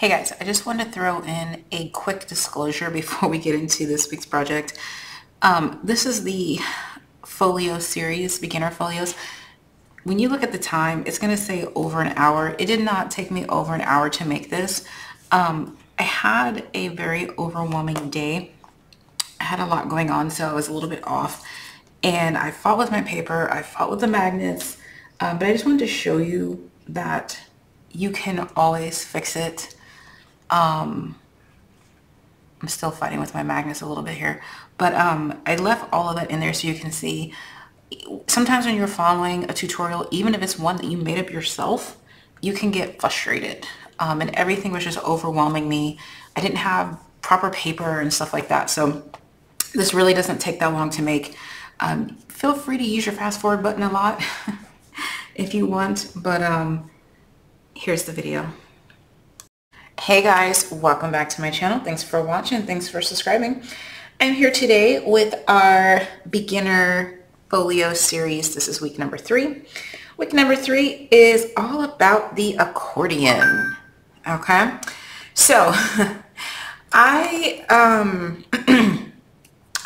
Hey guys, I just wanted to throw in a quick disclosure before we get into this week's project. Um, this is the folio series, beginner folios. When you look at the time, it's going to say over an hour. It did not take me over an hour to make this. Um, I had a very overwhelming day. I had a lot going on, so I was a little bit off. And I fought with my paper, I fought with the magnets, um, but I just wanted to show you that you can always fix it um, I'm still fighting with my magnets a little bit here, but um, I left all of that in there so you can see. Sometimes when you're following a tutorial, even if it's one that you made up yourself, you can get frustrated. Um, and everything was just overwhelming me. I didn't have proper paper and stuff like that. So this really doesn't take that long to make. Um, feel free to use your fast forward button a lot if you want, but um, here's the video. Hey guys, welcome back to my channel. Thanks for watching. Thanks for subscribing. I'm here today with our beginner folio series. This is week number three. Week number three is all about the accordion. Okay. So I, um,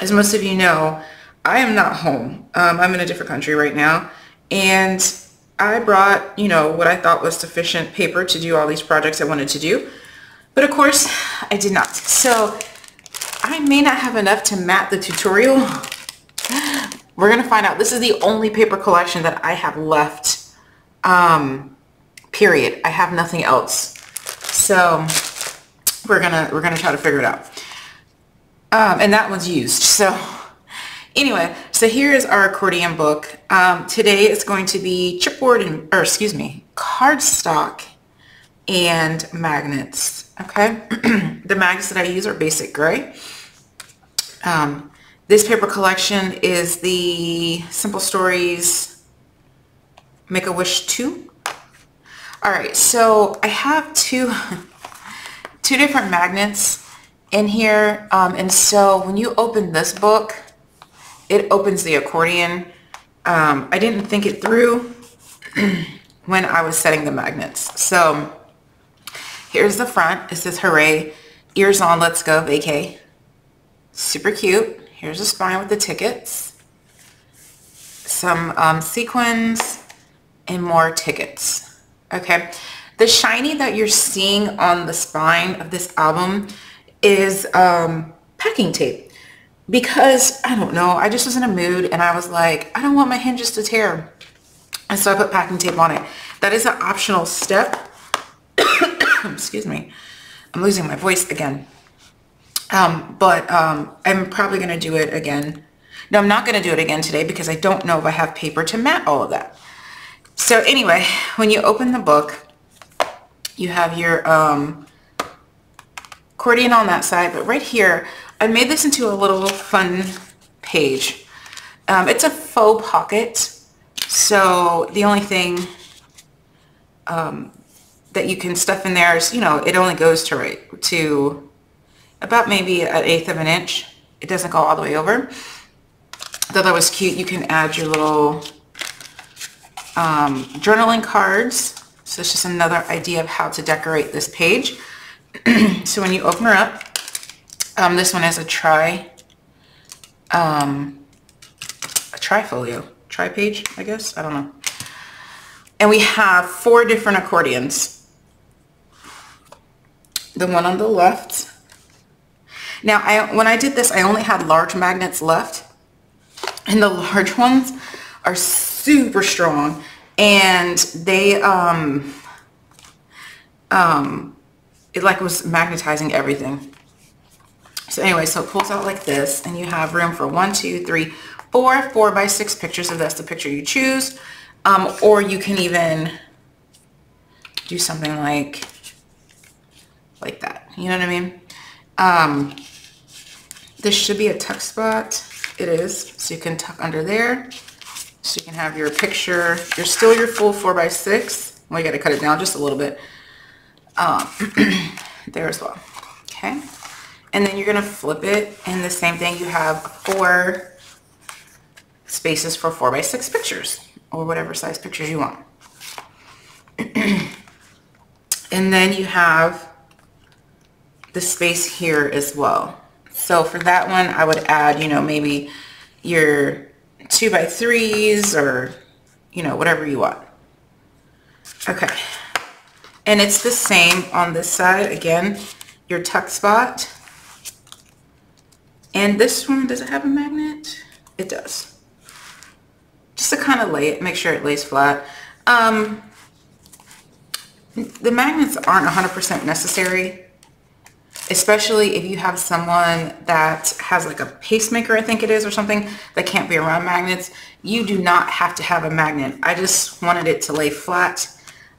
as most of you know, I am not home. Um, I'm in a different country right now. And I brought, you know, what I thought was sufficient paper to do all these projects I wanted to do. But of course, I did not. So I may not have enough to mat the tutorial. We're going to find out. This is the only paper collection that I have left, um, period. I have nothing else. So we're going to, we're going to try to figure it out. Um, and that one's used. So anyway, so here is our accordion book. Um, today it's going to be chipboard and, or excuse me, cardstock and magnets. Okay, the magnets that I use are Basic Grey. Um, this paper collection is the Simple Stories Make-A-Wish 2. All right, so I have two, two different magnets in here. Um, and so when you open this book, it opens the accordion. Um, I didn't think it through when I was setting the magnets. So Here's the front. It says hooray, ears on, let's go, vacay. Super cute. Here's the spine with the tickets. Some um, sequins and more tickets. Okay. The shiny that you're seeing on the spine of this album is um, packing tape because I don't know, I just was in a mood and I was like, I don't want my hinges to tear. And so I put packing tape on it. That is an optional step excuse me, I'm losing my voice again. Um, but um, I'm probably going to do it again. No, I'm not going to do it again today because I don't know if I have paper to mat all of that. So anyway, when you open the book, you have your um, accordion on that side, but right here, I made this into a little fun page. Um, it's a faux pocket, so the only thing um, that you can stuff in there is, you know, it only goes to right to about maybe an eighth of an inch. It doesn't go all the way over. Though that was cute, you can add your little um, journaling cards. So it's just another idea of how to decorate this page. so when you open her up, um, this one is a tri, um, a tri-folio, tri-page, I guess. I don't know. And we have four different accordions the one on the left. Now, I, when I did this, I only had large magnets left. And the large ones are super strong. And they, um, um, it like was magnetizing everything. So anyway, so it pulls out like this. And you have room for one, two, three, four, four by six pictures if that's the picture you choose. Um, or you can even do something like like that. You know what I mean? Um, this should be a tuck spot. It is. So you can tuck under there. So you can have your picture. You're still your full 4 by 6 Well, you got to cut it down just a little bit. Um, there as well. Okay. And then you're going to flip it. And the same thing, you have four spaces for 4 by 6 pictures. Or whatever size pictures you want. and then you have the space here as well. So for that one, I would add, you know, maybe your two by threes or, you know, whatever you want. Okay. And it's the same on this side. Again, your tuck spot. And this one, does it have a magnet? It does. Just to kind of lay it, make sure it lays flat. Um, the magnets aren't 100% necessary, especially if you have someone that has like a pacemaker, I think it is, or something that can't be around magnets. You do not have to have a magnet. I just wanted it to lay flat.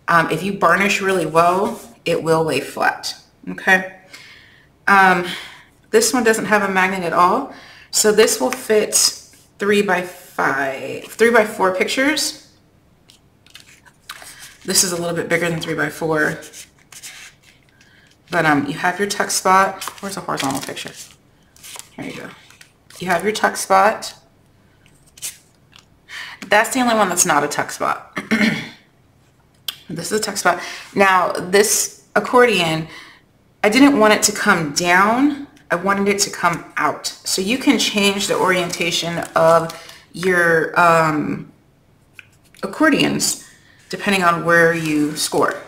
Um, if you burnish really well, it will lay flat, okay? Um, this one doesn't have a magnet at all. So this will fit three by five, three by four pictures. This is a little bit bigger than 3 by 4 But um, you have your tuck spot. Where's a horizontal picture? There you go. You have your tuck spot. That's the only one that's not a tuck spot. this is a tuck spot. Now, this accordion, I didn't want it to come down. I wanted it to come out. So you can change the orientation of your um, accordions depending on where you score.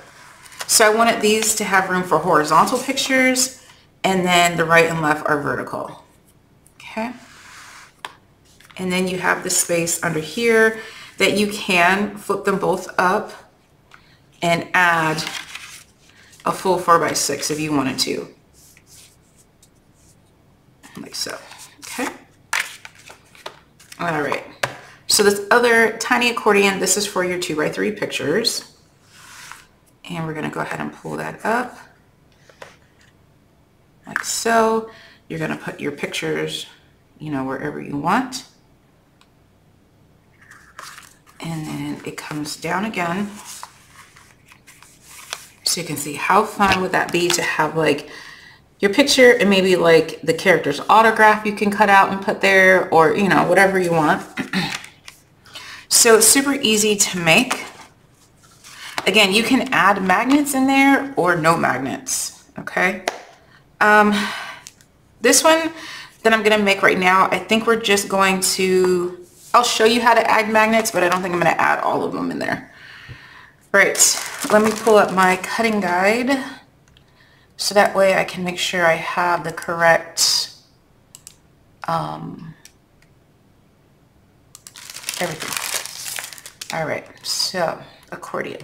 So I wanted these to have room for horizontal pictures and then the right and left are vertical. Okay. And then you have the space under here that you can flip them both up and add a full 4 by 6 if you wanted to. Like so. Okay. All right. So this other tiny accordion, this is for your two by three pictures. And we're gonna go ahead and pull that up like so. You're gonna put your pictures, you know, wherever you want. And then it comes down again. So you can see how fun would that be to have like your picture and maybe like the character's autograph you can cut out and put there or, you know, whatever you want. So it's super easy to make. Again, you can add magnets in there or no magnets, okay? Um, this one that I'm gonna make right now, I think we're just going to, I'll show you how to add magnets, but I don't think I'm gonna add all of them in there. Right, let me pull up my cutting guide so that way I can make sure I have the correct um, everything. All right, so accordion.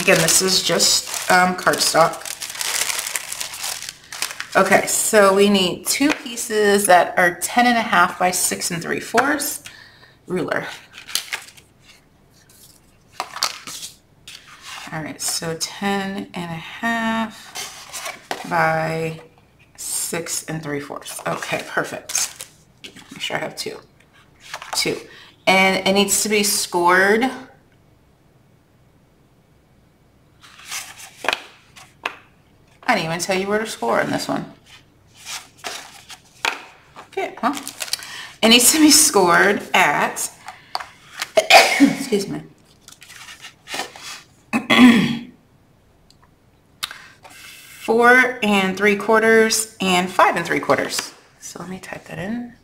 Again, this is just um, cardstock. Okay, so we need two pieces that are 10 and a half by six and three fourths ruler. All right, so 10 and a half by six and three fourths. Okay, perfect. Make sure I have two. Two and it needs to be scored I didn't even tell you where to score in this one. Okay, huh? It needs to be scored at, excuse me, four and three quarters and five and three quarters. So let me type that in.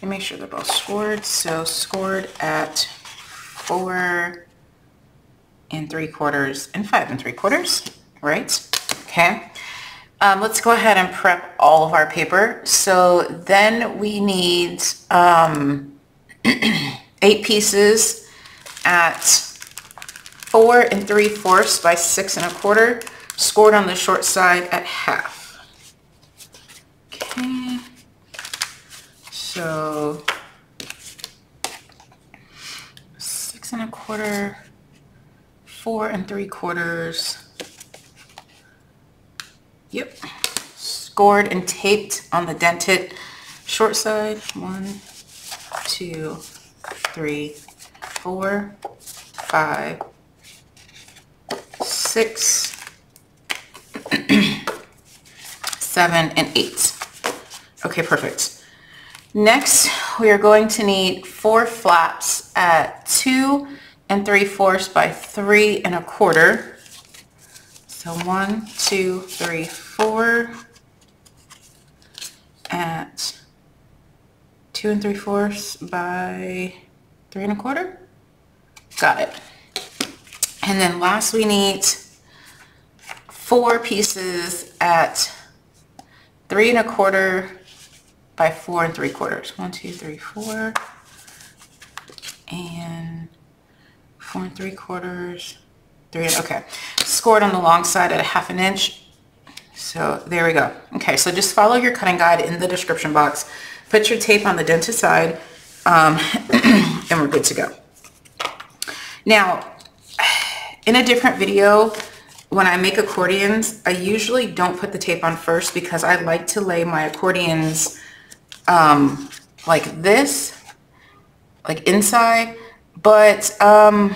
And make sure they're both scored. So scored at four and three quarters and five and three quarters, right? Okay. Um, let's go ahead and prep all of our paper. So then we need um, eight pieces at four and three fourths by six and a quarter, scored on the short side at half. Okay. So six and a quarter, four and three quarters. Yep. Scored and taped on the dented short side. One, two, three, four, five, six, seven, and eight. Okay, perfect. Next, we are going to need four flaps at two and three fourths by three and a quarter. So one, two, three, four at two and three fourths by three and a quarter. Got it. And then last we need four pieces at three and a quarter by four and three quarters. One, two, three, four. And four and three quarters. Three, okay. Scored on the long side at a half an inch. So there we go. Okay, so just follow your cutting guide in the description box. Put your tape on the dented side um, and we're good to go. Now, in a different video, when I make accordions, I usually don't put the tape on first because I like to lay my accordions um, like this, like inside, but um,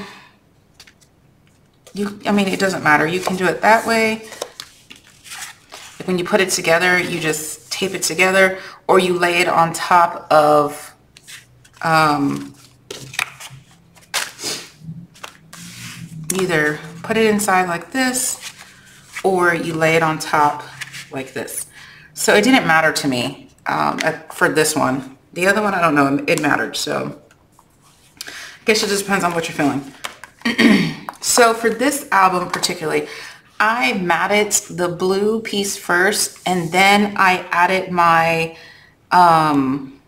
you, I mean, it doesn't matter. You can do it that way. When you put it together, you just tape it together or you lay it on top of um, either put it inside like this or you lay it on top like this. So it didn't matter to me um, for this one. The other one, I don't know, it mattered. So I guess it just depends on what you're feeling. so for this album particularly, I matted the blue piece first and then I added my um,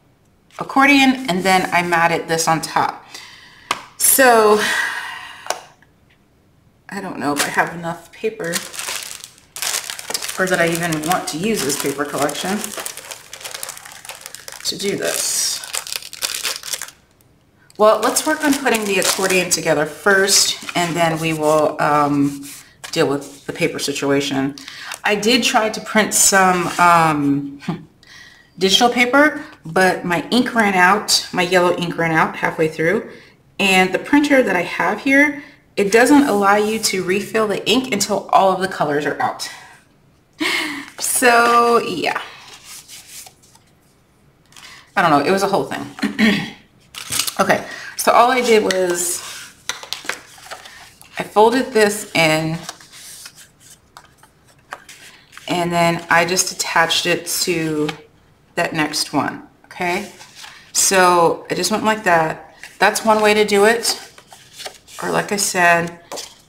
accordion and then I matted this on top. So I don't know if I have enough paper or that I even want to use this paper collection to do this. Well, let's work on putting the accordion together first and then we will um, deal with the paper situation. I did try to print some um, digital paper, but my ink ran out, my yellow ink ran out halfway through. And the printer that I have here it doesn't allow you to refill the ink until all of the colors are out. So yeah. I don't know, it was a whole thing. okay, so all I did was I folded this in and then I just attached it to that next one, okay? So I just went like that. That's one way to do it or like I said,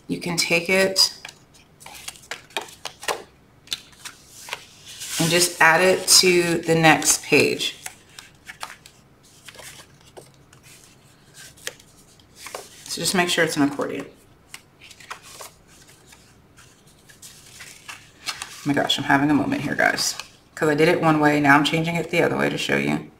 you can take it and just add it to the next page. So just make sure it's an accordion. Oh my gosh, I'm having a moment here, guys. Because I did it one way, now I'm changing it the other way to show you.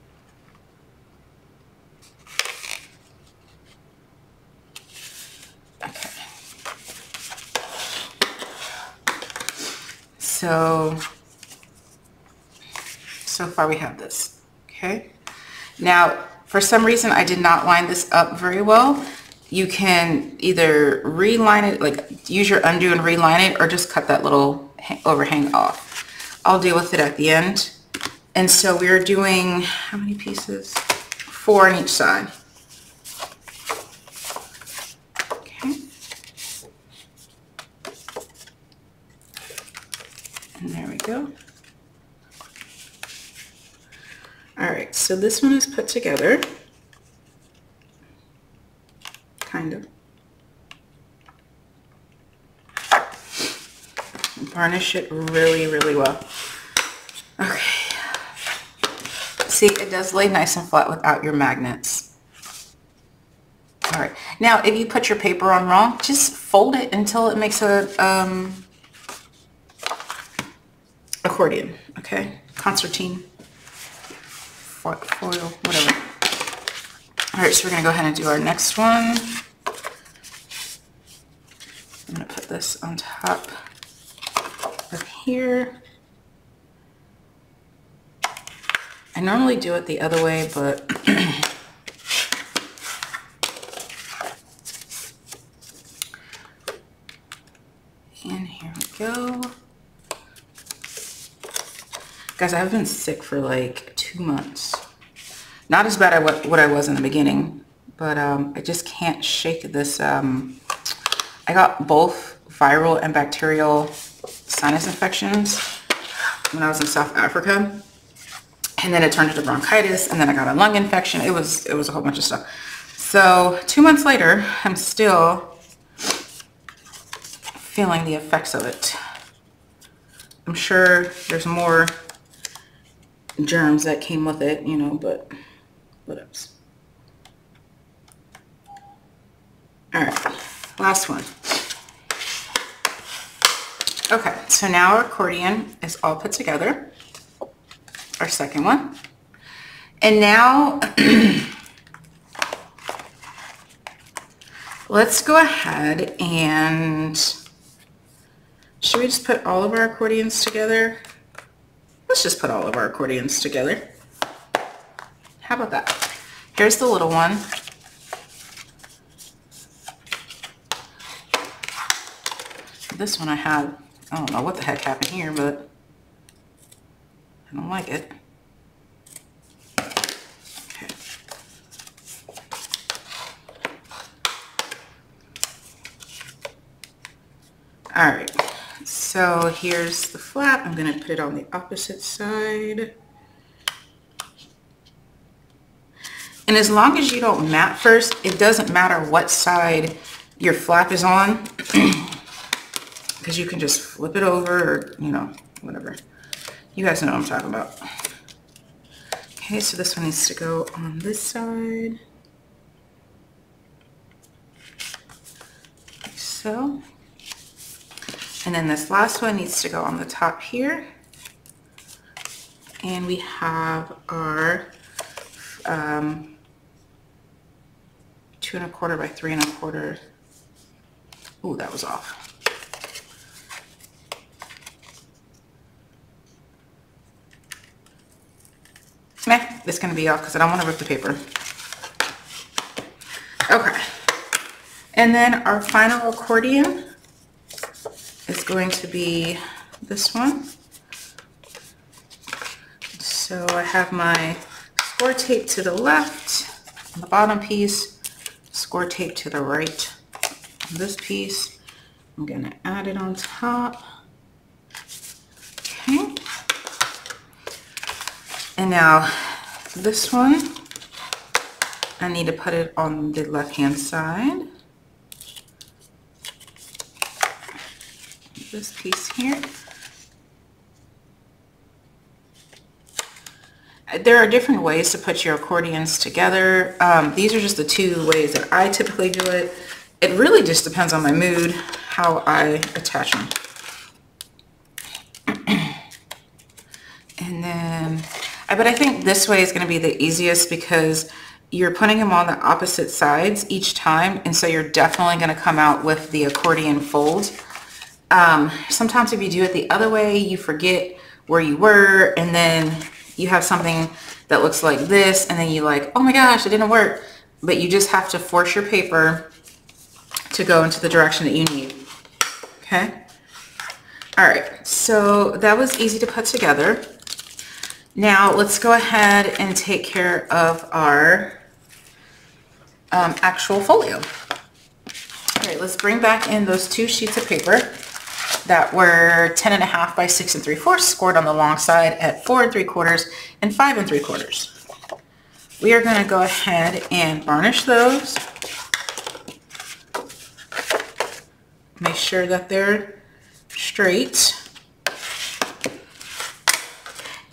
So, so far we have this, okay? Now, for some reason, I did not line this up very well. You can either reline it, like use your undo and reline it, or just cut that little overhang off. I'll deal with it at the end. And so we're doing, how many pieces? Four on each side. Okay. And there we go. All right, so this one is put together, kind of. Burnish it really, really well. Okay. See, it does lay nice and flat without your magnets. All right. Now, if you put your paper on wrong, just fold it until it makes a um, accordion, okay? Concertine, foil, whatever. All right, so we're gonna go ahead and do our next one. I'm gonna put this on top of here. I normally do it the other way, but and here we go. Guys, I've been sick for like two months. Not as bad as what, what I was in the beginning, but um, I just can't shake this. Um, I got both viral and bacterial sinus infections when I was in South Africa. And then it turned into bronchitis and then I got a lung infection. It was, it was a whole bunch of stuff. So two months later, I'm still feeling the effects of it. I'm sure there's more germs that came with it, you know, but what else? All right, last one. Okay, so now our accordion is all put together. Our second one. And now, let's go ahead and, should we just put all of our accordions together? Let's just put all of our accordions together. How about that? Here's the little one. This one I have I don't know what the heck happened here, but I don't like it. Okay. All right, so here's the flap. I'm gonna put it on the opposite side. And as long as you don't mat first, it doesn't matter what side your flap is on. because you can just flip it over or, you know, whatever. You guys know what I'm talking about. Okay, so this one needs to go on this side. Like so. And then this last one needs to go on the top here. And we have our um, two and a quarter by three and a quarter. Ooh, that was off. Meh, it's gonna be off because I don't want to rip the paper. Okay. And then our final accordion is going to be this one. So I have my score tape to the left on the bottom piece, score tape to the right this piece. I'm gonna add it on top. Okay. And now this one, I need to put it on the left-hand side. This piece here. There are different ways to put your accordions together. Um, these are just the two ways that I typically do it. It really just depends on my mood, how I attach them. and then but I think this way is going to be the easiest because you're putting them on the opposite sides each time. And so you're definitely going to come out with the accordion fold. Um, sometimes if you do it the other way, you forget where you were and then you have something that looks like this and then you like, oh my gosh, it didn't work. But you just have to force your paper to go into the direction that you need. Okay. All right. So that was easy to put together. Now let's go ahead and take care of our um, actual folio. All right, let's bring back in those two sheets of paper that were 10 and a half by 6 and 3 fourths, scored on the long side at 4 and 3 quarters and 5 and 3 quarters. We are going to go ahead and burnish those. Make sure that they're straight.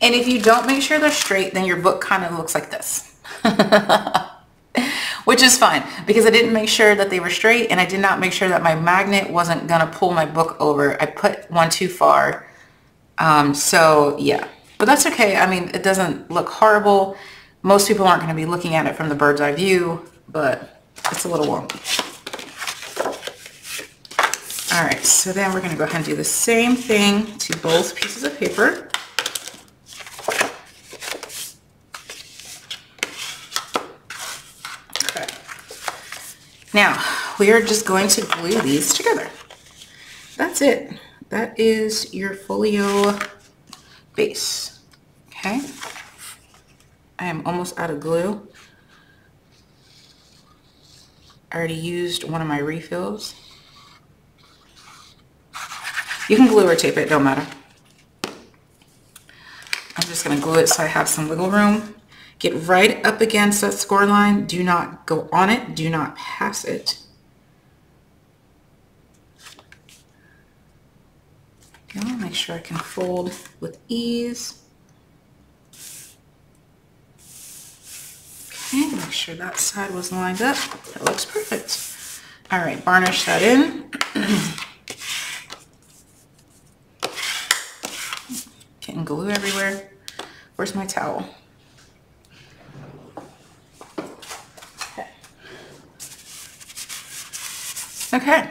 And if you don't make sure they're straight, then your book kind of looks like this. Which is fine because I didn't make sure that they were straight and I did not make sure that my magnet wasn't going to pull my book over. I put one too far. Um, so yeah, but that's okay. I mean, it doesn't look horrible. Most people aren't going to be looking at it from the bird's eye view, but it's a little wonky. All right, so then we're going to go ahead and do the same thing to both pieces of paper. Now, we are just going to glue these together. That's it. That is your folio base. Okay. I am almost out of glue. I already used one of my refills. You can glue or tape it, don't matter. I'm just gonna glue it so I have some wiggle room. Get right up against that score line. Do not go on it. Do not pass it. Go. Make sure I can fold with ease. Okay, make sure that side was lined up. That looks perfect. All right, burnish that in. Getting glue everywhere. Where's my towel? Okay,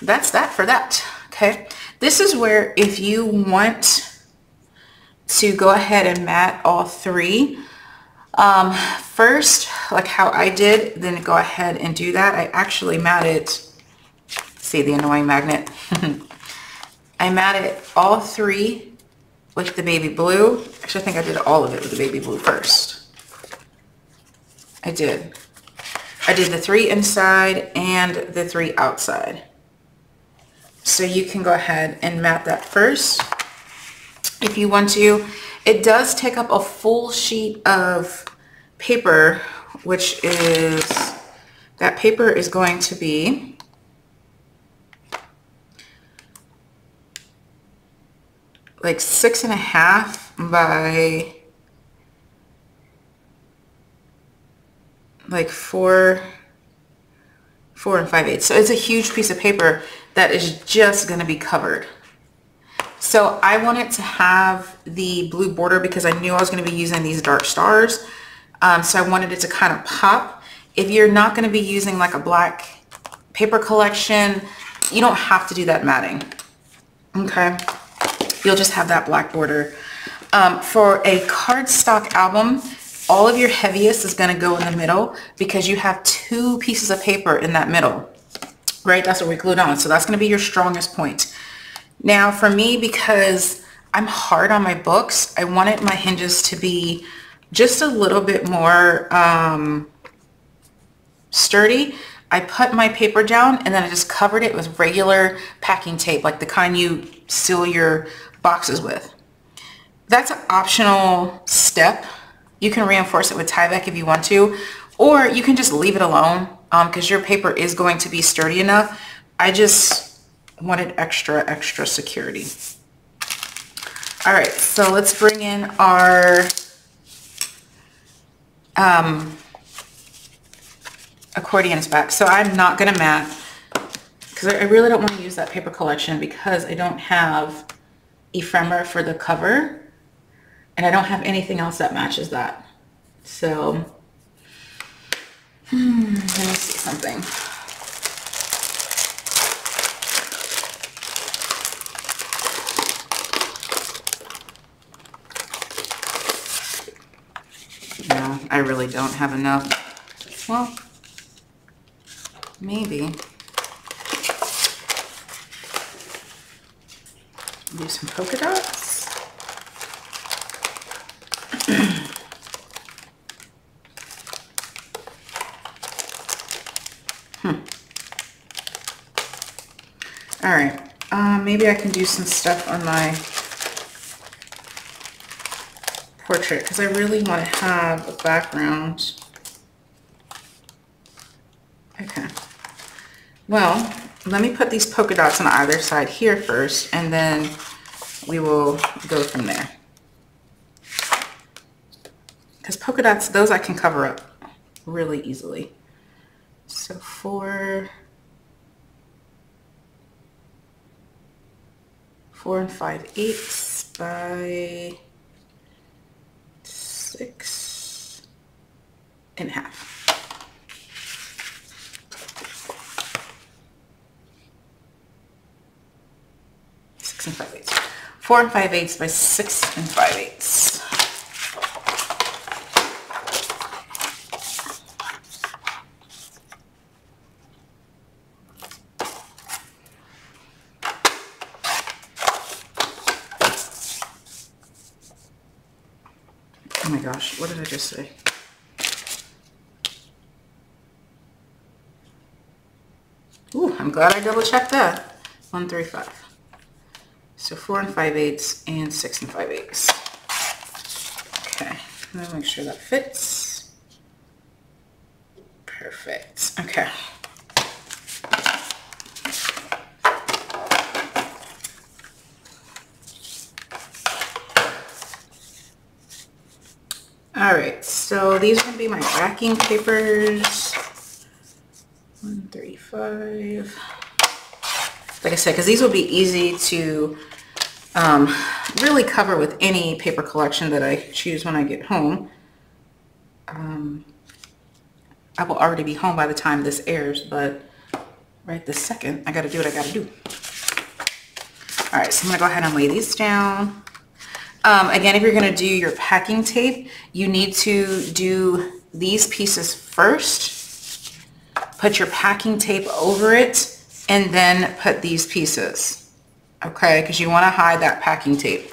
that's that for that, okay? This is where if you want to go ahead and mat all three, um, first, like how I did, then go ahead and do that. I actually matted, see the annoying magnet? I matted all three with the baby blue. Actually, I think I did all of it with the baby blue first. I did. I did the three inside and the three outside. So you can go ahead and mat that first if you want to. It does take up a full sheet of paper, which is, that paper is going to be like six and a half by like four, four and five eighths. So it's a huge piece of paper that is just going to be covered. So I wanted to have the blue border because I knew I was going to be using these dark stars. Um, so I wanted it to kind of pop. If you're not going to be using like a black paper collection, you don't have to do that matting. Okay. You'll just have that black border. Um, for a cardstock album, all of your heaviest is going to go in the middle because you have two pieces of paper in that middle right? That's what we glued on. So that's going to be your strongest point. Now for me, because I'm hard on my books, I wanted my hinges to be just a little bit more um, sturdy. I put my paper down and then I just covered it with regular packing tape, like the kind you seal your boxes with. That's an optional step. You can reinforce it with Tyvek if you want to, or you can just leave it alone because um, your paper is going to be sturdy enough. I just wanted extra, extra security. All right, so let's bring in our um, accordions back. So I'm not gonna mat because I really don't want to use that paper collection because I don't have ephemera for the cover and I don't have anything else that matches that. So Hmm, let me see something. No, I really don't have enough. Well, maybe. Do some polka dots. All right, um, maybe I can do some stuff on my portrait because I really want to have a background. Okay. Well, let me put these polka dots on either side here first, and then we will go from there. Dots, those I can cover up really easily. So four, four and five eighths by six and a half. Six and five eighths. Four and five eighths by six and five eighths. Say? Ooh, I'm glad I double checked that. One, three, five. So four and five eighths and six and five eighths. Okay, let me make sure that fits. Perfect, okay. All right, so these are gonna be my backing papers. One, three, five. Like I said, because these will be easy to um, really cover with any paper collection that I choose when I get home. Um, I will already be home by the time this airs, but right this second, I gotta do what I gotta do. All right, so I'm gonna go ahead and lay these down. Um, again, if you're gonna do your packing tape, you need to do these pieces first, put your packing tape over it, and then put these pieces, okay? Because you wanna hide that packing tape.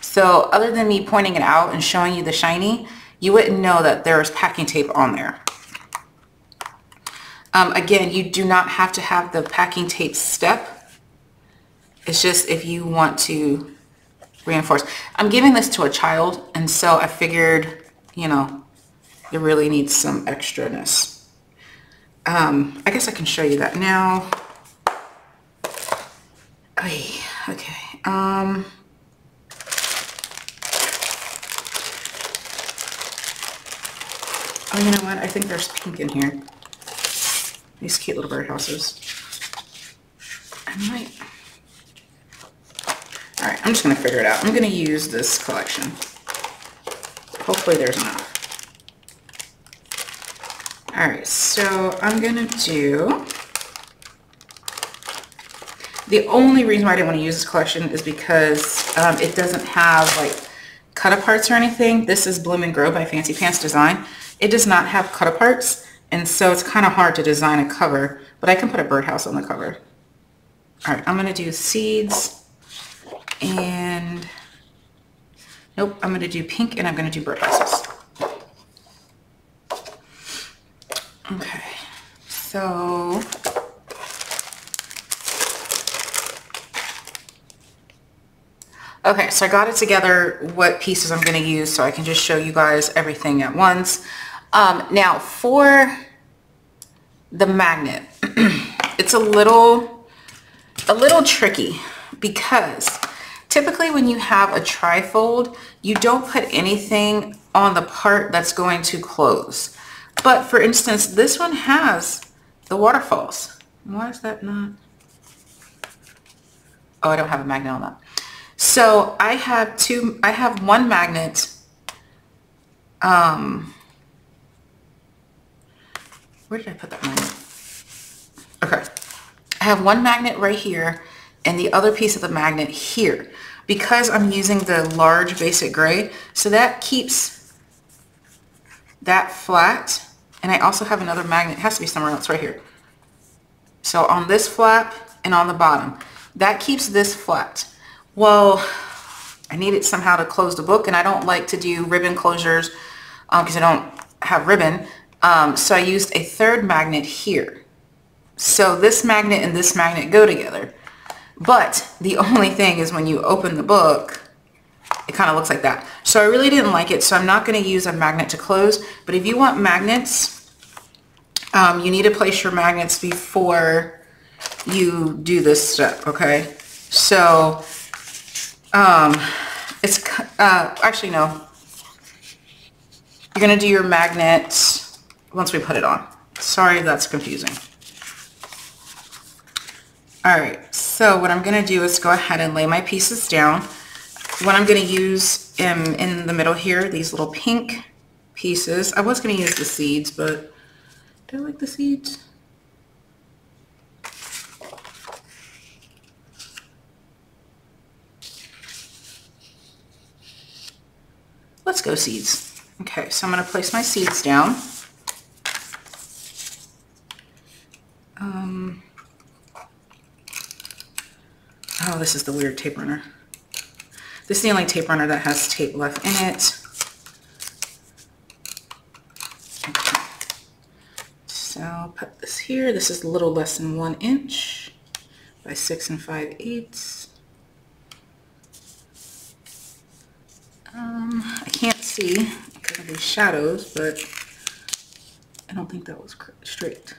So other than me pointing it out and showing you the shiny, you wouldn't know that there's packing tape on there. Um, again, you do not have to have the packing tape step. It's just if you want to reinforce. I'm giving this to a child, and so I figured, you know, it really needs some extraness. Um, I guess I can show you that now. Okay. Um, oh, you know what? I think there's pink in here. These cute little birdhouses. I might... All right, I'm just gonna figure it out. I'm gonna use this collection. Hopefully there's enough. All right, so I'm gonna do, the only reason why I didn't want to use this collection is because um, it doesn't have like cut aparts or anything. This is Bloom and Grow by Fancy Pants Design. It does not have cut aparts, and so it's kind of hard to design a cover, but I can put a birdhouse on the cover. All right, I'm gonna do seeds and nope, I'm gonna do pink and I'm gonna do birdhouses. Okay, so Okay, so I got it together what pieces I'm going to use so I can just show you guys everything at once. Um, now for the magnet, it's a little, a little tricky because typically when you have a trifold, you don't put anything on the part that's going to close. But for instance, this one has the waterfalls. Why is that not? Oh, I don't have a magnet on that. So I have two, I have one magnet. Um, where did I put that magnet? Okay. I have one magnet right here and the other piece of the magnet here because I'm using the large Basic Grey. So that keeps that flat. And I also have another magnet, it has to be somewhere else right here. So on this flap and on the bottom, that keeps this flat. Well, I need it somehow to close the book and I don't like to do ribbon closures because um, I don't have ribbon. Um, so I used a third magnet here. So this magnet and this magnet go together. But the only thing is when you open the book, it kind of looks like that. So I really didn't like it. So I'm not going to use a magnet to close. But if you want magnets, um, you need to place your magnets before you do this step, okay? So um, it's, uh, actually no. You're going to do your magnets once we put it on. Sorry that's confusing. All right, so what I'm going to do is go ahead and lay my pieces down. What I'm going to use in, in the middle here, these little pink pieces. I was going to use the seeds, but do I like the seeds? Let's go seeds. Okay, so I'm going to place my seeds down. Um, oh, this is the weird tape runner. This is the only tape runner that has tape left in it. So I'll put this here. This is a little less than one inch by six and five eighths. Um, I can't see because of these shadows, but I don't think that was straight.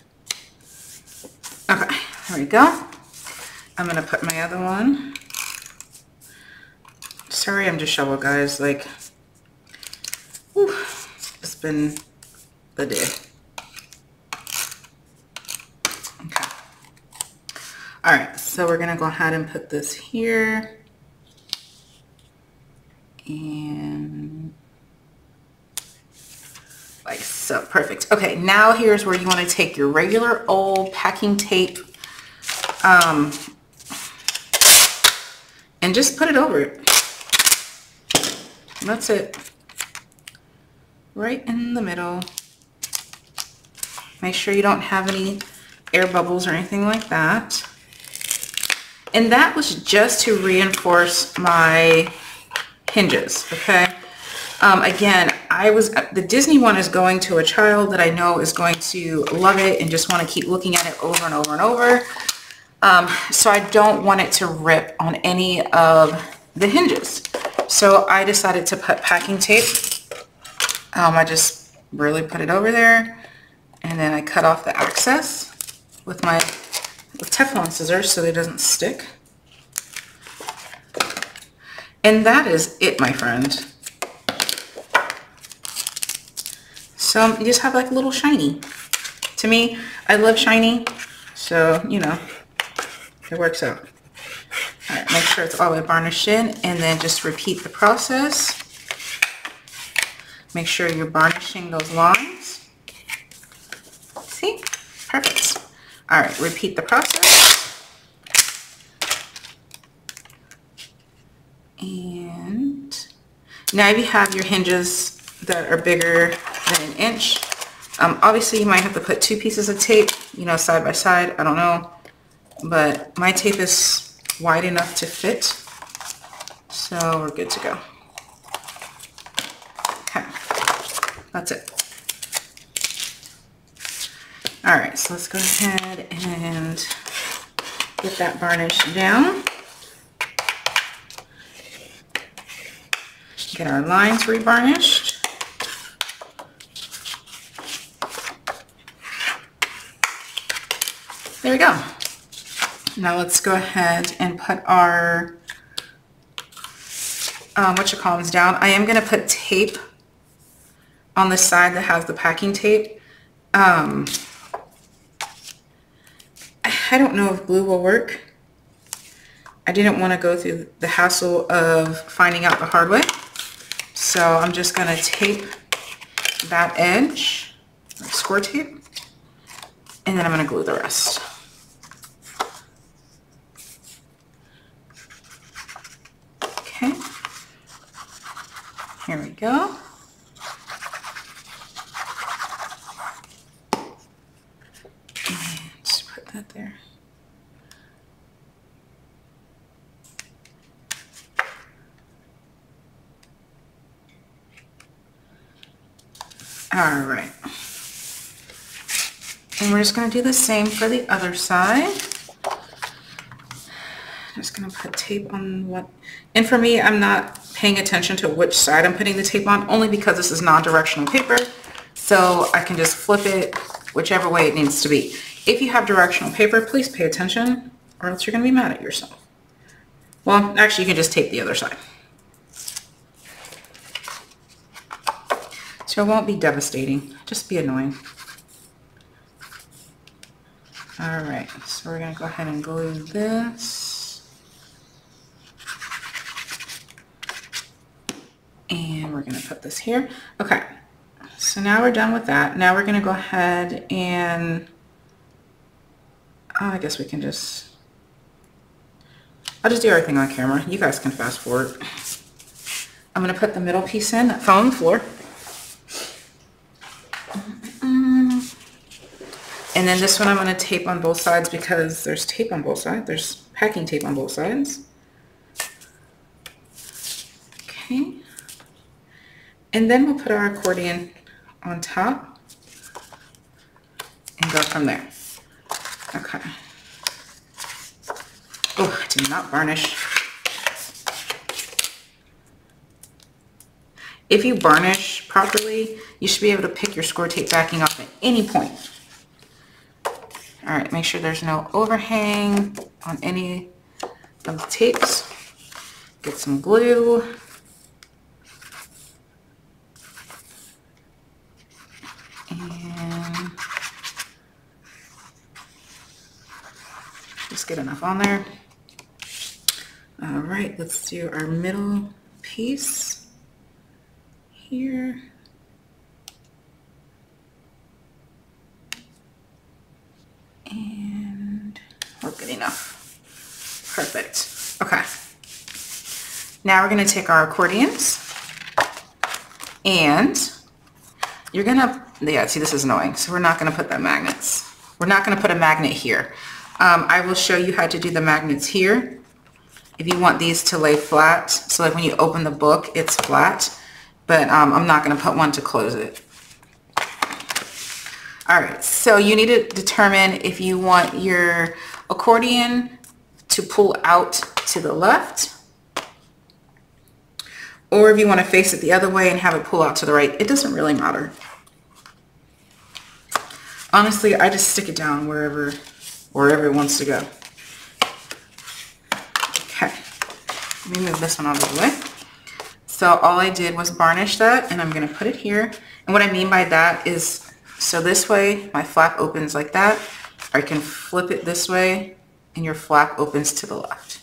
Okay, there we go. I'm gonna put my other one. Sorry, I'm just shovel, guys. Like, whew, it's been a day. Okay. All right, so we're gonna go ahead and put this here. And like so, perfect. Okay, now here's where you wanna take your regular old packing tape um, and just put it over it. That's it. Right in the middle. Make sure you don't have any air bubbles or anything like that. And that was just to reinforce my hinges, okay? Um, again, I was, the Disney one is going to a child that I know is going to love it and just want to keep looking at it over and over and over. Um, so I don't want it to rip on any of the hinges. So I decided to put packing tape. Um, I just really put it over there and then I cut off the excess with my with Teflon scissors so it doesn't stick. And that is it, my friend. So you just have like a little shiny. To me, I love shiny, so, you know, it works out. All right, make sure it's all the way burnished in and then just repeat the process. Make sure you're burnishing those lines. See? Perfect. All right, repeat the process. And now if you have your hinges that are bigger than an inch. Um, obviously, you might have to put two pieces of tape, you know, side by side. I don't know. But my tape is wide enough to fit. So we're good to go. Okay, that's it. All right, so let's go ahead and get that burnish down. Get our lines reburnished. There we go. Now let's go ahead and put our, um, what you call down. I am going to put tape on the side that has the packing tape. Um, I don't know if glue will work. I didn't want to go through the hassle of finding out the hard way. So I'm just going to tape that edge, score tape, and then I'm going to glue the rest. Here we go. Let's put that there. All right. And we're just going to do the same for the other side. Just going to put tape on what, and for me, I'm not paying attention to which side I'm putting the tape on, only because this is non-directional paper. So I can just flip it whichever way it needs to be. If you have directional paper, please pay attention or else you're going to be mad at yourself. Well, actually, you can just tape the other side. So it won't be devastating, just be annoying. All right, so we're going to go ahead and glue this. And we're going to put this here. Okay, so now we're done with that. Now we're going to go ahead and, oh, I guess we can just, I'll just do everything on camera. You guys can fast forward. I'm going to put the middle piece in, fell on the floor. And then this one I'm going to tape on both sides because there's tape on both sides. There's packing tape on both sides. Okay. And then we'll put our accordion on top. and go from there. Okay. Oh, I did not burnish. If you burnish properly, you should be able to pick your score tape backing off at any point. All right, make sure there's no overhang on any of the tapes. Get some glue. And just get enough on there. All right, let's do our middle piece here. And we're good enough. Perfect. Okay. Now we're going to take our accordions and you're going to, yeah, see this is annoying. So we're not going to put the magnets. We're not going to put a magnet here. Um, I will show you how to do the magnets here. If you want these to lay flat, so like when you open the book, it's flat, but um, I'm not going to put one to close it. All right, so you need to determine if you want your accordion to pull out to the left or if you want to face it the other way and have it pull out to the right. It doesn't really matter. Honestly, I just stick it down wherever, wherever it wants to go. Okay, let me move this one out of the way. So all I did was burnish that and I'm going to put it here. And what I mean by that is so this way, my flap opens like that. I can flip it this way and your flap opens to the left.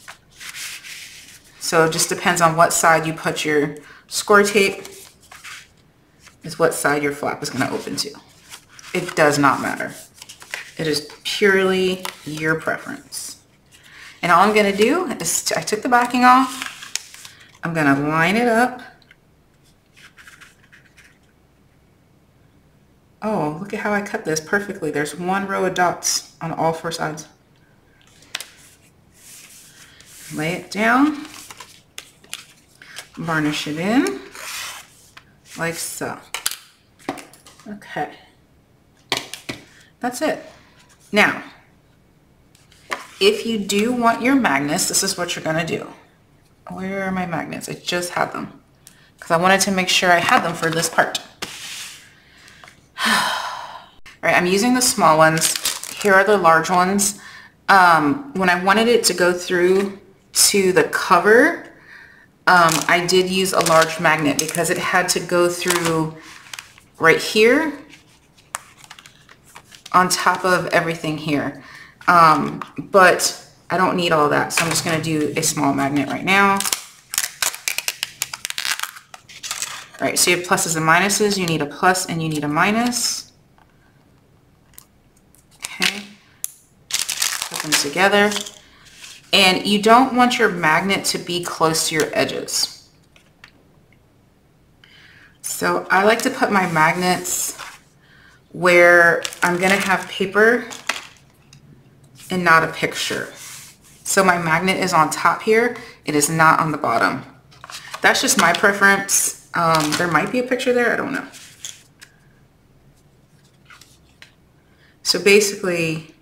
So it just depends on what side you put your score tape is what side your flap is going to open to. It does not matter. It is purely your preference. And all I'm going to do is I took the backing off. I'm going to line it up Oh, look at how I cut this perfectly. There's one row of dots on all four sides. Lay it down, burnish it in, like so. Okay, that's it. Now, if you do want your magnets, this is what you're gonna do. Where are my magnets? I just had them because I wanted to make sure I had them for this part. All right, I'm using the small ones. Here are the large ones. Um, when I wanted it to go through to the cover, um, I did use a large magnet because it had to go through right here on top of everything here. Um, but I don't need all that, so I'm just gonna do a small magnet right now. All right, so you have pluses and minuses. You need a plus and you need a minus. Okay. Put them together. And you don't want your magnet to be close to your edges. So I like to put my magnets where I'm going to have paper and not a picture. So my magnet is on top here. It is not on the bottom. That's just my preference. Um, there might be a picture there. I don't know. So basically,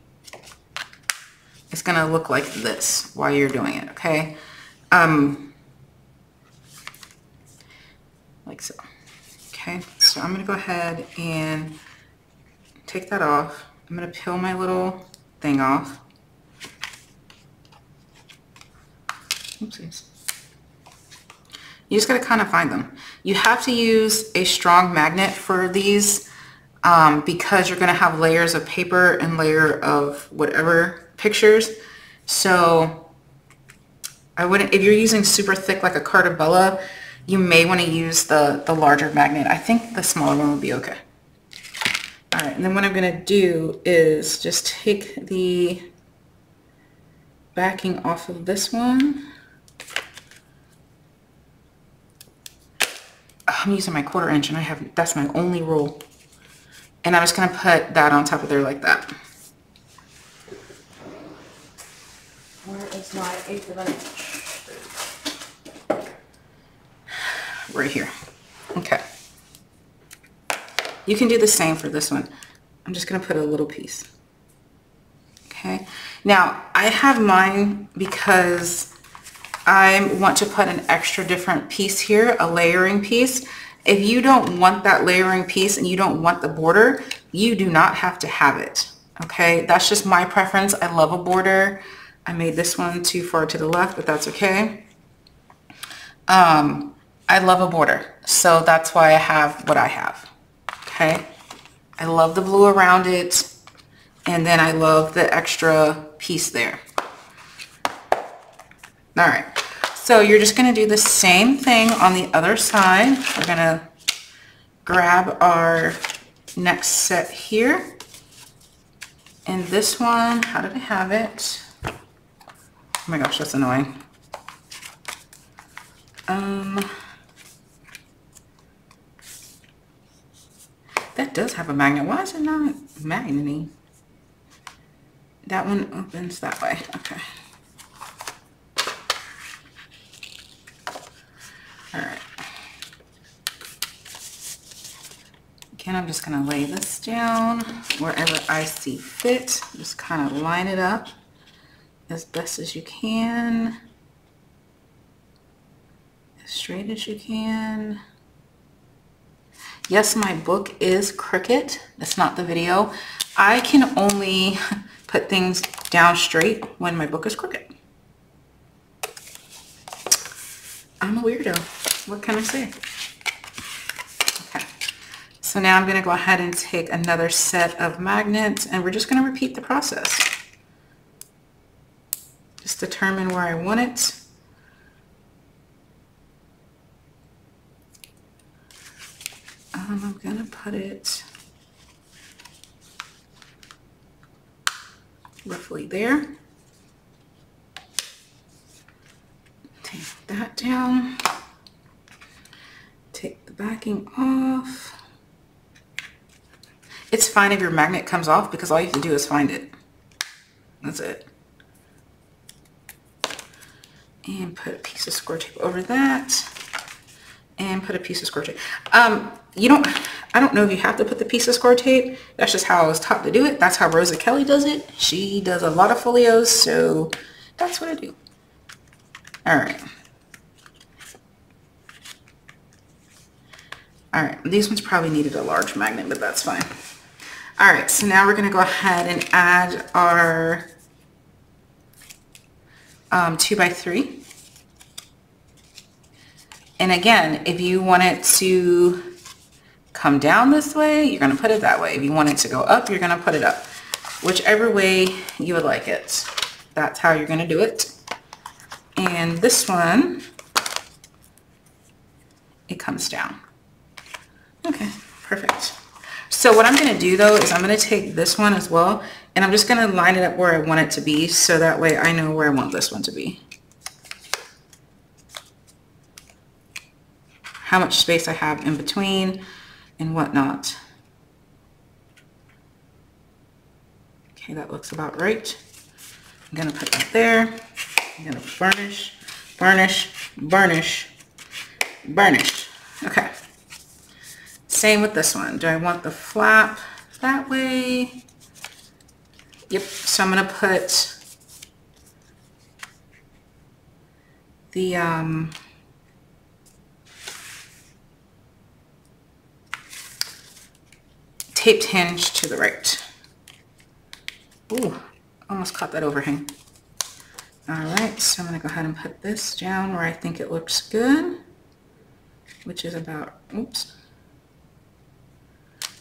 it's going to look like this while you're doing it, okay? Um, like so. Okay, so I'm going to go ahead and take that off. I'm going to peel my little thing off. Oopsies. You just got to kind of find them. You have to use a strong magnet for these um, because you're going to have layers of paper and layer of whatever pictures. So I wouldn't, if you're using super thick like a Carta Bella, you may want to use the, the larger magnet. I think the smaller one would be okay. All right, and then what I'm going to do is just take the backing off of this one. I'm using my quarter inch and I have, that's my only rule. And I'm just going to put that on top of there like that. Where is my eighth of an inch? Right here. Okay. You can do the same for this one. I'm just gonna put a little piece. Okay, now I have mine because I want to put an extra different piece here, a layering piece. If you don't want that layering piece and you don't want the border, you do not have to have it. Okay, that's just my preference. I love a border. I made this one too far to the left, but that's okay. Um, I love a border, so that's why I have what I have. Okay, I love the blue around it, and then I love the extra piece there. All right, so you're just gonna do the same thing on the other side. We're gonna grab our next set here. And this one, how did I have it? Oh my gosh, that's annoying. Um, that does have a magnet. Why is it not magnety? That one opens that way. Okay. All right. Again, I'm just gonna lay this down wherever I see fit. Just kind of line it up as best as you can. As straight as you can. Yes, my book is crooked. That's not the video. I can only put things down straight when my book is crooked. I'm a weirdo. What can I say? Okay. So now I'm going to go ahead and take another set of magnets and we're just going to repeat the process. Just determine where I want it. Um, I'm going to put it roughly there. Take that down. Take the backing off. It's fine if your magnet comes off because all you have to do is find it. That's it. And put a piece of score tape over that. And put a piece of score tape. Um, you don't, I don't know if you have to put the piece of score tape. That's just how I was taught to do it. That's how Rosa Kelly does it. She does a lot of folios, so that's what I do. All right. All right, these ones probably needed a large magnet, but that's fine. All right, so now we're gonna go ahead and add our um, two by three. And again, if you want it to come down this way, you're gonna put it that way. If you want it to go up, you're gonna put it up. Whichever way you would like it. That's how you're gonna do it. And this one, it comes down. Okay, perfect. So what I'm gonna do though is I'm gonna take this one as well and I'm just gonna line it up where I want it to be so that way I know where I want this one to be. How much space I have in between and whatnot. Okay, that looks about right. I'm gonna put that there. I'm gonna burnish, burnish, burnish, burnish. Okay. Same with this one. Do I want the flap that way? Yep, so I'm gonna put the, um, taped hinge to the right. Ooh, almost caught that overhang. All right, so I'm gonna go ahead and put this down where I think it looks good, which is about, oops,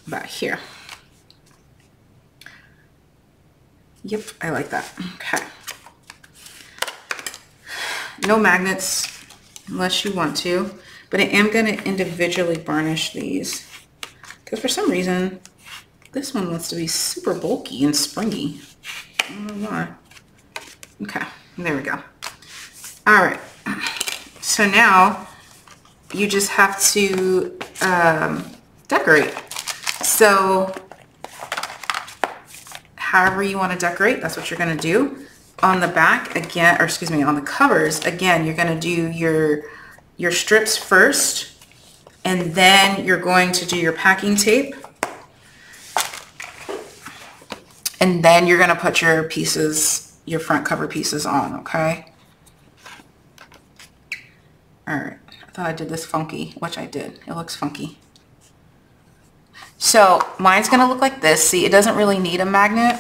about here. Yep, I like that. Okay. No magnets unless you want to, but I am going to individually burnish these because for some reason this one wants to be super bulky and springy. I don't know why. Okay, there we go. All right, so now you just have to um, decorate. So however you want to decorate, that's what you're going to do. On the back, again, or excuse me, on the covers, again, you're going to do your, your strips first, and then you're going to do your packing tape. And then you're gonna put your pieces, your front cover pieces on, okay? All right, I thought I did this funky, which I did. It looks funky. So mine's gonna look like this. See, it doesn't really need a magnet.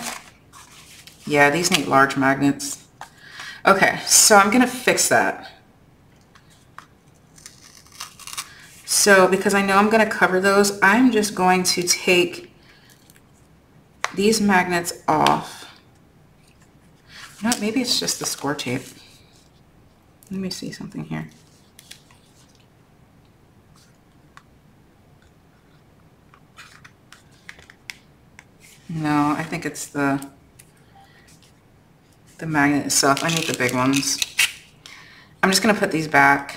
Yeah, these need large magnets. Okay, so I'm gonna fix that. So because I know I'm gonna cover those, I'm just going to take these magnets off. You know what, maybe it's just the score tape. Let me see something here. No, I think it's the the magnet itself. I need the big ones. I'm just going to put these back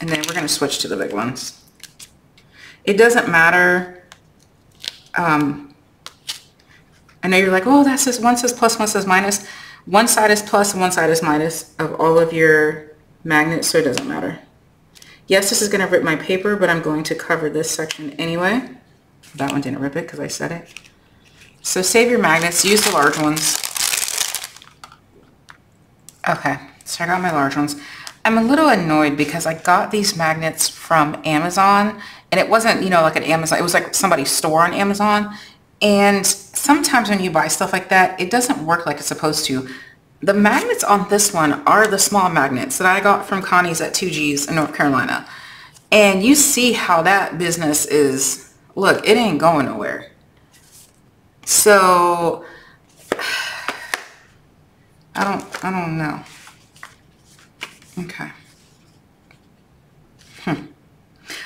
and then we're going to switch to the big ones. It doesn't matter. Um, I know you're like, oh, that says one says plus, one says minus. One side is plus one side is minus of all of your magnets, so it doesn't matter. Yes, this is going to rip my paper, but I'm going to cover this section anyway. That one didn't rip it because I said it. So save your magnets, use the large ones. Okay, so I got my large ones. I'm a little annoyed because I got these magnets from Amazon and it wasn't, you know, like an Amazon, it was like somebody's store on Amazon. And sometimes when you buy stuff like that, it doesn't work like it's supposed to. The magnets on this one are the small magnets that I got from Connie's at 2G's in North Carolina. And you see how that business is, look, it ain't going nowhere. So I don't, I don't know. Okay.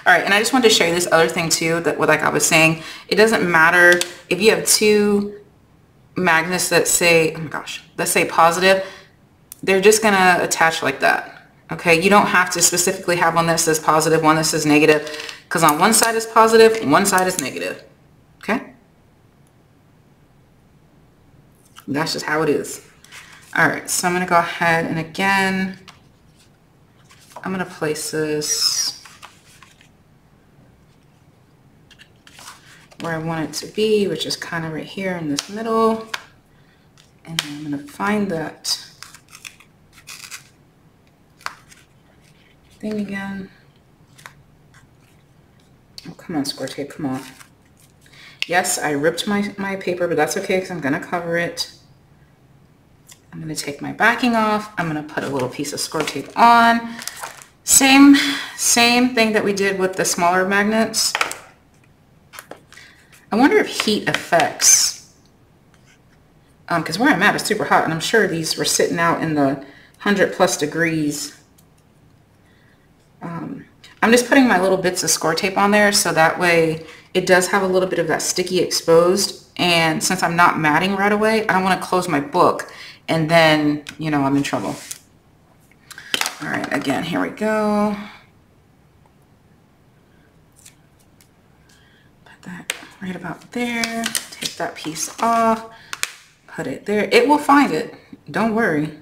All right, and I just wanted to share this other thing too, that what like I was saying, it doesn't matter if you have two magnets that say, oh my gosh, that say positive, they're just gonna attach like that. Okay, you don't have to specifically have one that says positive, one that says negative, because on one side is positive, one side is negative. Okay? That's just how it is. All right, so I'm gonna go ahead and again, I'm gonna place this where I want it to be, which is kind of right here in this middle. And I'm gonna find that thing again. Oh, come on, score tape, come on. Yes, I ripped my, my paper, but that's okay because I'm gonna cover it. I'm going to take my backing off. I'm going to put a little piece of score tape on. Same, same thing that we did with the smaller magnets. I wonder if heat affects, because um, where I'm at is super hot, and I'm sure these were sitting out in the 100 plus degrees. Um, I'm just putting my little bits of score tape on there so that way it does have a little bit of that sticky exposed. And since I'm not matting right away, I don't want to close my book and then, you know, I'm in trouble. All right, again, here we go. Put that right about there. Take that piece off. Put it there. It will find it. Don't worry.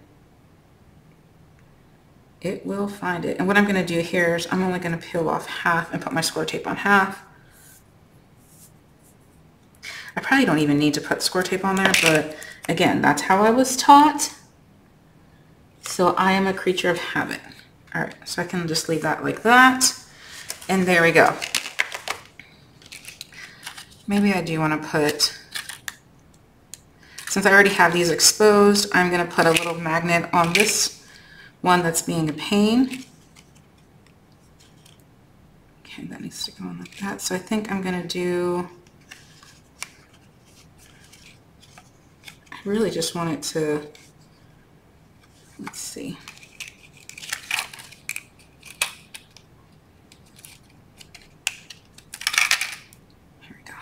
It will find it. And what I'm going to do here is I'm only going to peel off half and put my score tape on half. I probably don't even need to put score tape on there, but Again, that's how I was taught. So I am a creature of habit. All right, so I can just leave that like that. And there we go. Maybe I do want to put, since I already have these exposed, I'm going to put a little magnet on this one that's being a pain. Okay, that needs to go on like that. So I think I'm going to do I really just want it to, let's see. Here we go.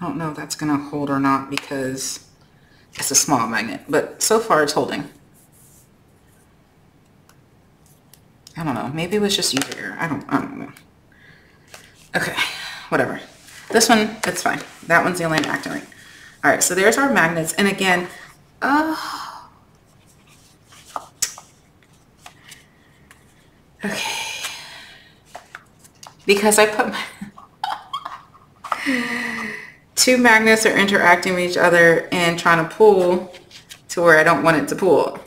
I don't know if that's going to hold or not because it's a small magnet, but so far it's holding. I don't know. Maybe it was just user error. I don't, I don't know. Okay, whatever. This one, it's fine. That one's the only one acting right. All right, so there's our magnets. And again, oh. Okay. because I put my two magnets are interacting with each other and trying to pull to where I don't want it to pull.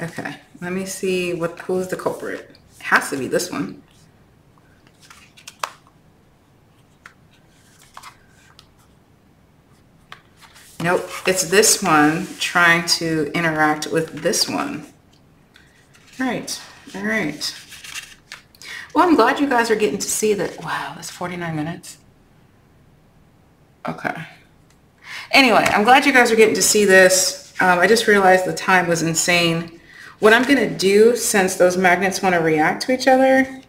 Okay, let me see what who's the culprit. It has to be this one. Nope, it's this one trying to interact with this one. All right, all right. Well, I'm glad you guys are getting to see that. Wow, that's 49 minutes. Okay. Anyway, I'm glad you guys are getting to see this. Um, I just realized the time was insane. What I'm going to do, since those magnets want to react to each other,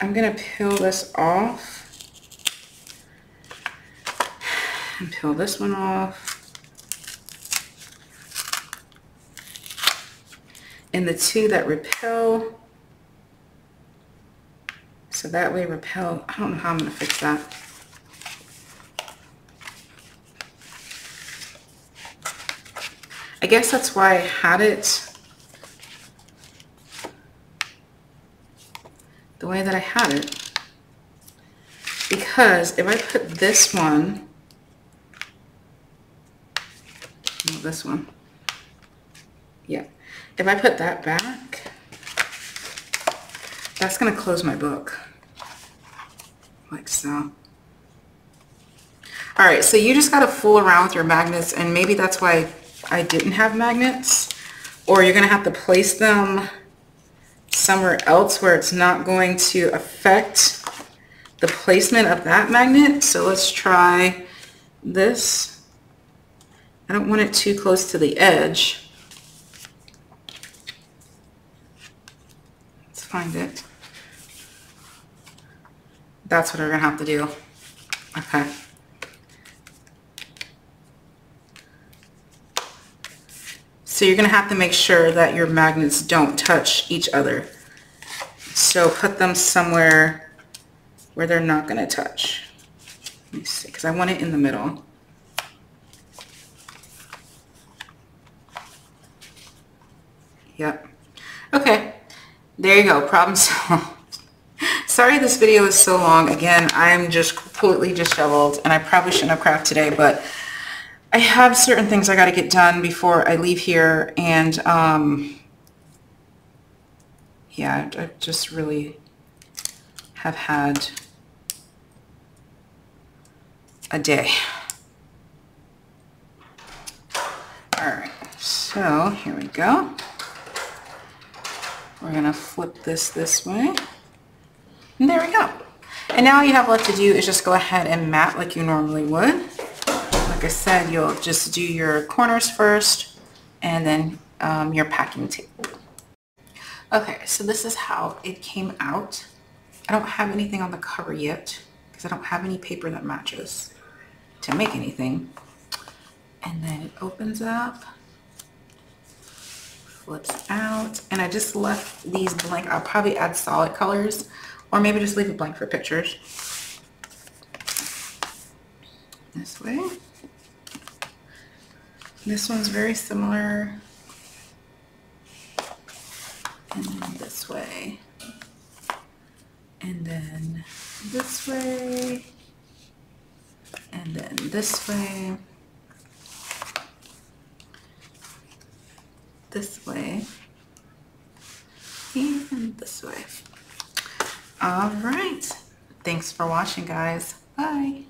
I'm going to peel this off and peel this one off. And the two that repel, so that way repel, I don't know how I'm going to fix that. I guess that's why I had it the way that I had it. Because if I put this one, this one. If I put that back, that's gonna close my book, like so. All right, so you just gotta fool around with your magnets and maybe that's why I didn't have magnets or you're gonna have to place them somewhere else where it's not going to affect the placement of that magnet. So let's try this. I don't want it too close to the edge. Find it. That's what we're gonna have to do. Okay. So you're going to have to make sure that your magnets don't touch each other. So put them somewhere where they're not going to touch. Let me see, because I want it in the middle. Yep. Okay, there you go, problem solved. Sorry this video is so long. Again, I'm just completely disheveled and I probably shouldn't have craft today, but I have certain things I got to get done before I leave here and um, yeah, I just really have had a day. All right, so here we go. We're gonna flip this this way. And there we go. And now all you have left to do is just go ahead and mat like you normally would like I said, you'll just do your corners first and then um, your packing tape. Okay, so this is how it came out. I don't have anything on the cover yet because I don't have any paper that matches to make anything. And then it opens up, flips out, and I just left these blank. I'll probably add solid colors or maybe just leave it blank for pictures. This way. This one's very similar. And then this way. And then this way. And then this way. This way. And this way. All right. Thanks for watching, guys. Bye.